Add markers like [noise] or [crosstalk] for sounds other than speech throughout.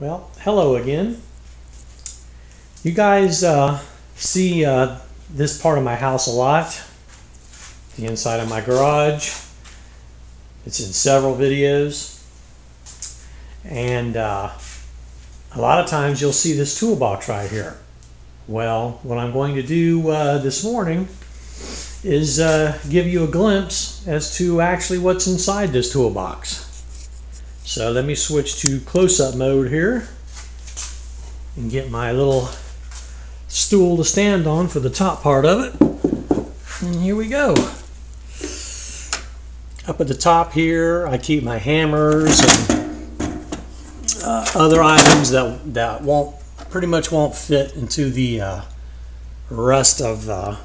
Well, hello again. You guys uh, see uh, this part of my house a lot. The inside of my garage. It's in several videos. And uh, a lot of times you'll see this toolbox right here. Well, what I'm going to do uh, this morning is uh, give you a glimpse as to actually what's inside this toolbox. So let me switch to close-up mode here and get my little stool to stand on for the top part of it. And here we go. Up at the top here, I keep my hammers and uh, other items that, that won't pretty much won't fit into the uh, rest of uh,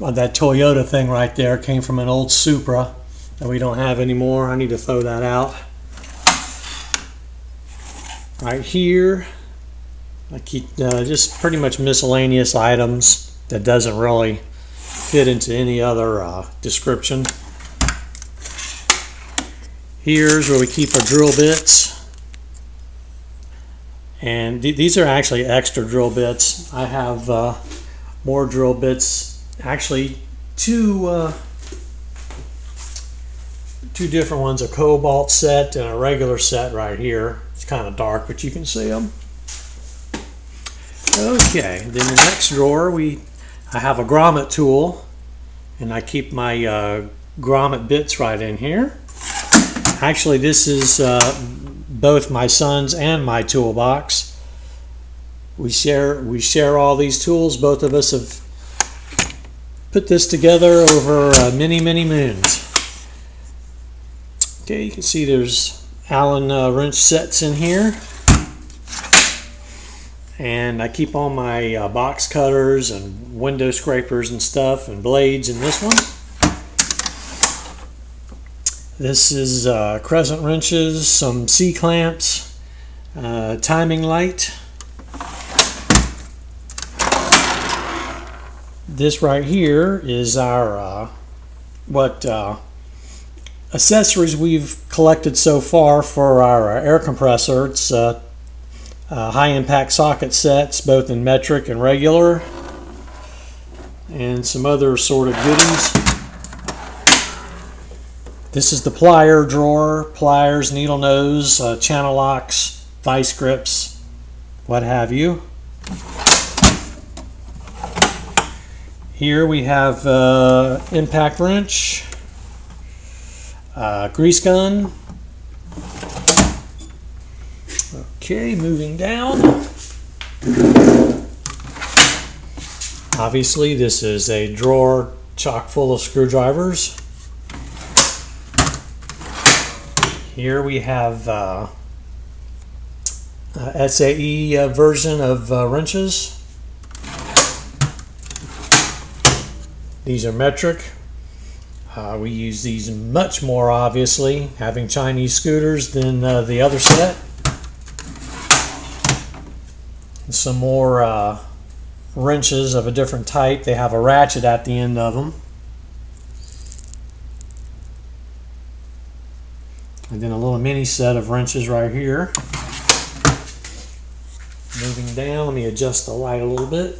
that Toyota thing right there. Came from an old Supra that we don't have anymore. I need to throw that out right here I keep uh, just pretty much miscellaneous items that doesn't really fit into any other uh, description. Here's where we keep our drill bits. And th these are actually extra drill bits. I have uh, more drill bits actually two uh, two different ones a cobalt set and a regular set right here it's kind of dark, but you can see them. Okay, then the next drawer, we I have a grommet tool, and I keep my uh, grommet bits right in here. Actually, this is uh, both my son's and my toolbox. We share we share all these tools. Both of us have put this together over uh, many many moons. Okay, you can see there's Allen uh, wrench sets in here. And I keep all my uh, box cutters and window scrapers and stuff and blades in this one. This is uh, crescent wrenches, some C-clamps, uh, timing light. This right here is our, uh, what uh, accessories we've collected so far for our air compressor. It's uh, uh, high impact socket sets, both in metric and regular, and some other sort of goodies. This is the plier drawer, pliers, needle nose, uh, channel locks, vice grips, what have you. Here we have uh, impact wrench, uh, grease gun. Okay, moving down. Obviously, this is a drawer chock full of screwdrivers. Here we have uh, a SAE uh, version of uh, wrenches. These are metric. Uh, we use these much more obviously, having Chinese scooters than uh, the other set. Some more uh, wrenches of a different type. They have a ratchet at the end of them. And then a little mini set of wrenches right here. Moving down, let me adjust the light a little bit.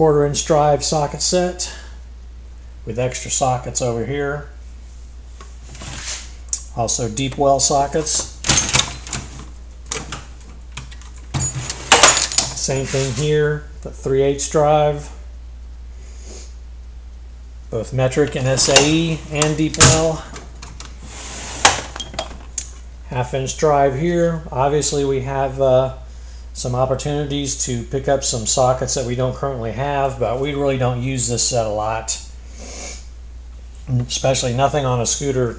Quarter inch drive socket set with extra sockets over here. Also deep well sockets. Same thing here, the 3 8 drive. Both metric and SAE and deep well. Half inch drive here. Obviously we have uh, some opportunities to pick up some sockets that we don't currently have, but we really don't use this set a lot. Especially nothing on a scooter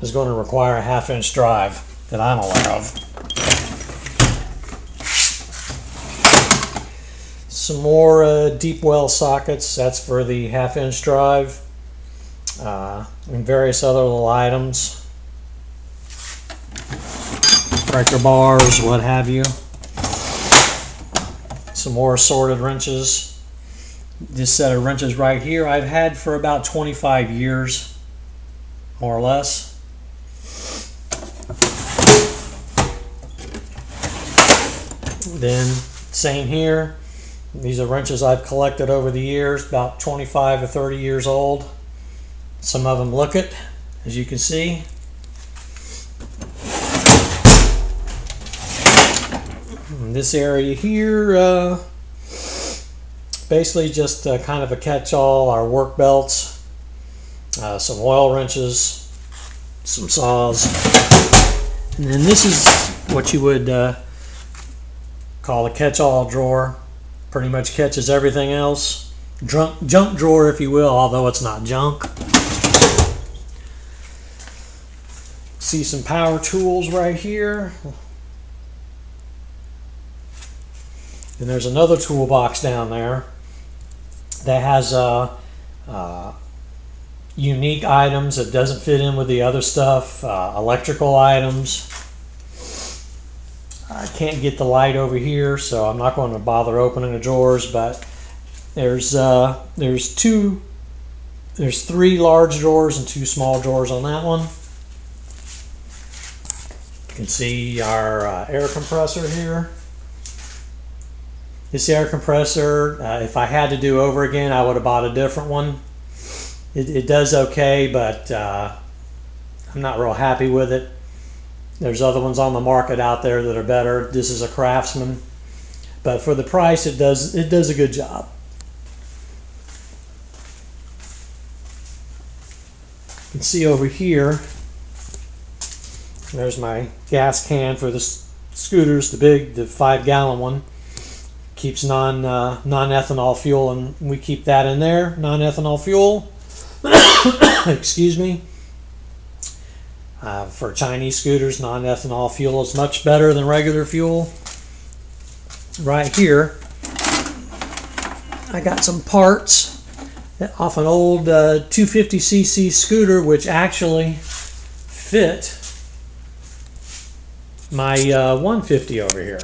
is going to require a half inch drive that I'm aware of. Some more uh, deep well sockets, that's for the half inch drive. Uh, and various other little items. Breaker bars, what have you some more assorted wrenches. This set of wrenches right here I've had for about 25 years, more or less. Then same here. These are wrenches I've collected over the years, about 25 or 30 years old. Some of them look it, as you can see. This area here, uh, basically just uh, kind of a catch-all, our work belts, uh, some oil wrenches, some saws, and then this is what you would uh, call a catch-all drawer. Pretty much catches everything else. Drunk, junk drawer, if you will, although it's not junk. See some power tools right here. And there's another toolbox down there that has uh, uh, unique items that doesn't fit in with the other stuff, uh, electrical items. I can't get the light over here, so I'm not going to bother opening the drawers, but there's uh, there's two, there's three large drawers and two small drawers on that one. You can see our air compressor here. This air compressor, uh, if I had to do over again, I would have bought a different one. It, it does okay, but uh, I'm not real happy with it. There's other ones on the market out there that are better. This is a Craftsman, but for the price, it does it does a good job. You can see over here. There's my gas can for the scooters, the big, the five gallon one keeps non uh, non ethanol fuel, and we keep that in there. Non ethanol fuel. [coughs] Excuse me. Uh, for Chinese scooters, non ethanol fuel is much better than regular fuel. Right here, I got some parts off an old uh, 250cc scooter, which actually fit my uh, 150 over here.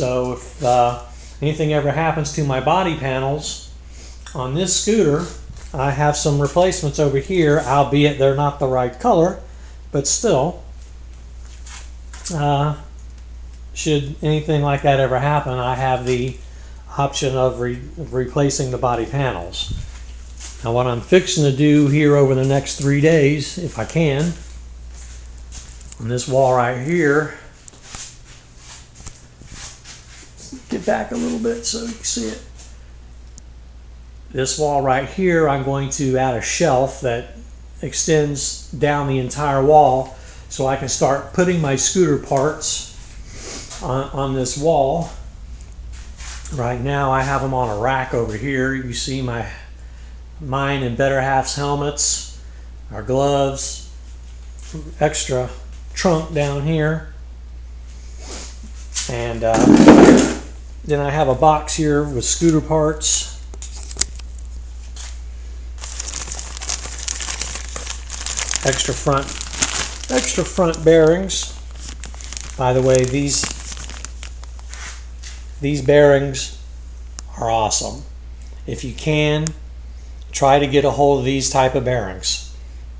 So if uh, anything ever happens to my body panels on this scooter, I have some replacements over here, albeit they're not the right color, but still, uh, should anything like that ever happen, I have the option of re replacing the body panels. Now what I'm fixing to do here over the next three days, if I can, on this wall right here, get back a little bit so you can see it. This wall right here, I'm going to add a shelf that extends down the entire wall so I can start putting my scooter parts on, on this wall. Right now I have them on a rack over here. You see my mine and Better Half's helmets, our gloves, extra trunk down here. And uh, then I have a box here with scooter parts. Extra front, extra front bearings. By the way, these these bearings are awesome. If you can, try to get a hold of these type of bearings.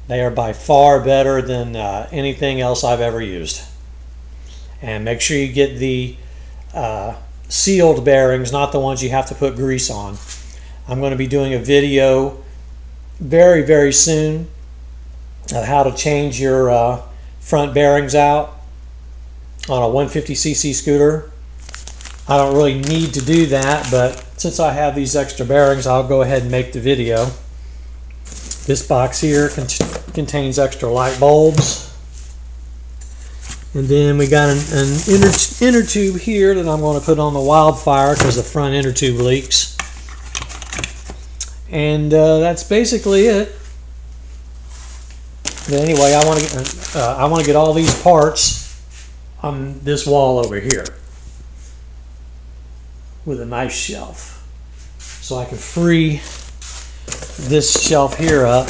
They are by far better than uh, anything else I've ever used. And make sure you get the uh, sealed bearings, not the ones you have to put grease on. I'm going to be doing a video very, very soon of how to change your uh, front bearings out on a 150cc scooter. I don't really need to do that, but since I have these extra bearings, I'll go ahead and make the video. This box here cont contains extra light bulbs. And then we got an, an inner, inner tube here that I'm going to put on the wildfire because the front inner tube leaks. And uh, that's basically it. But anyway, I want to get uh, I want to get all these parts on this wall over here with a nice shelf, so I can free this shelf here up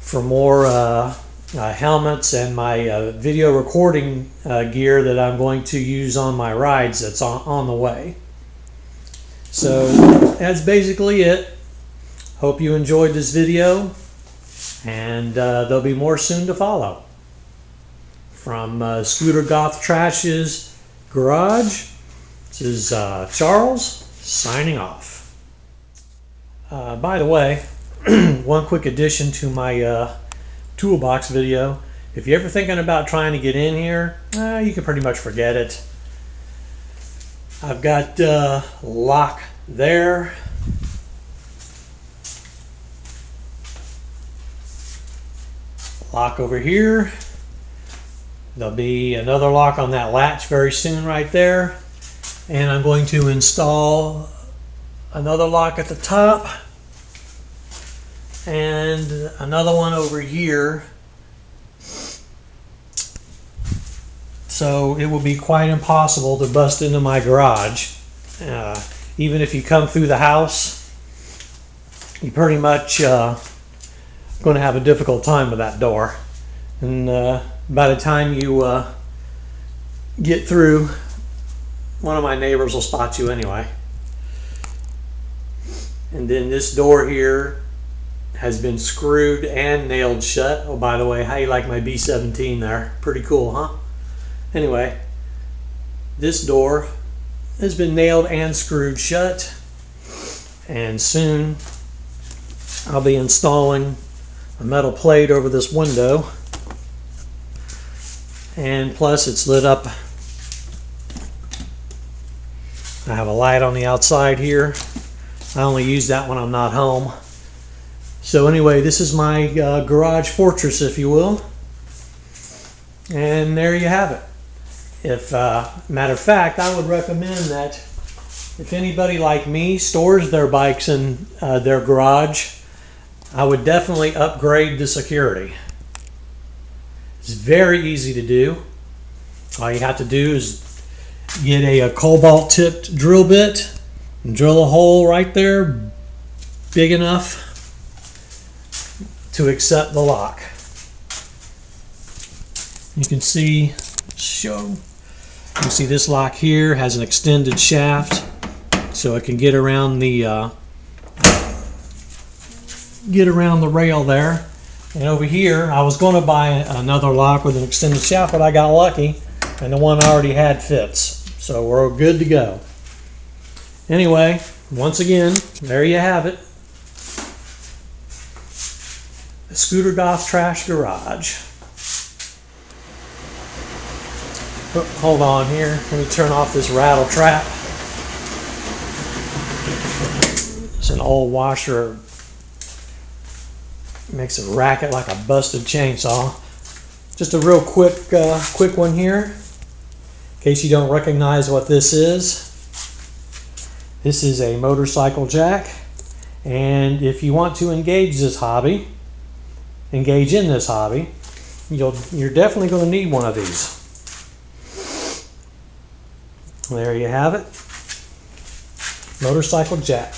for more uh, uh, helmets and my uh, video recording uh, gear that I'm going to use on my rides that's on, on the way. So that's basically it. Hope you enjoyed this video and uh, there'll be more soon to follow. from uh, Scooter Goth Trash's garage. This is uh, Charles signing off. By the way, [clears throat] one quick addition to my toolbox video. If you're ever thinking about trying to get in here, uh, you can pretty much forget it. I've got uh, lock there. Lock over here. There'll be another lock on that latch very soon right there. And I'm going to install another lock at the top and another one over here. So it will be quite impossible to bust into my garage. Uh, even if you come through the house, you pretty much uh, going to have a difficult time with that door. And uh, by the time you uh, get through, one of my neighbors will spot you anyway. And then this door here has been screwed and nailed shut. Oh, by the way, how you like my B17 there? Pretty cool, huh? Anyway, this door has been nailed and screwed shut. And soon I'll be installing a metal plate over this window. And plus it's lit up. I have a light on the outside here. I only use that when I'm not home. So anyway, this is my uh, garage fortress, if you will. And there you have it. If, uh, matter of fact, I would recommend that if anybody like me stores their bikes in uh, their garage, I would definitely upgrade the security. It's very easy to do. All you have to do is get a, a cobalt tipped drill bit and drill a hole right there big enough to accept the lock. You can see, show, you see this lock here has an extended shaft so it can get around the uh, get around the rail there. And over here, I was going to buy another lock with an extended shaft, but I got lucky and the one I already had fits. So we're good to go. Anyway, once again, there you have it. The Scooter Goth Trash Garage. Oh, hold on here. Let me turn off this rattle trap. It's an old washer. Makes a racket like a busted chainsaw. Just a real quick, uh, quick one here. In case you don't recognize what this is. This is a motorcycle jack. And if you want to engage this hobby, engage in this hobby, you'll, you're definitely going to need one of these. There you have it. Motorcycle jack.